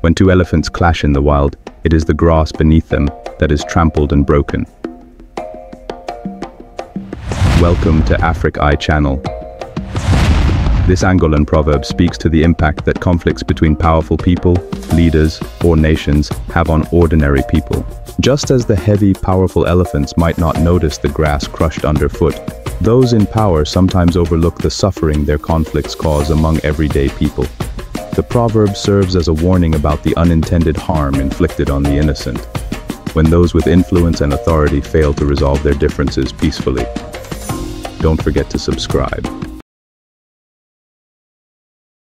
When two elephants clash in the wild, it is the grass beneath them that is trampled and broken. Welcome to Afriqai Channel. This Angolan proverb speaks to the impact that conflicts between powerful people, leaders, or nations have on ordinary people. Just as the heavy, powerful elephants might not notice the grass crushed underfoot, those in power sometimes overlook the suffering their conflicts cause among everyday people. The proverb serves as a warning about the unintended harm inflicted on the innocent, when those with influence and authority fail to resolve their differences peacefully. Don't forget to subscribe.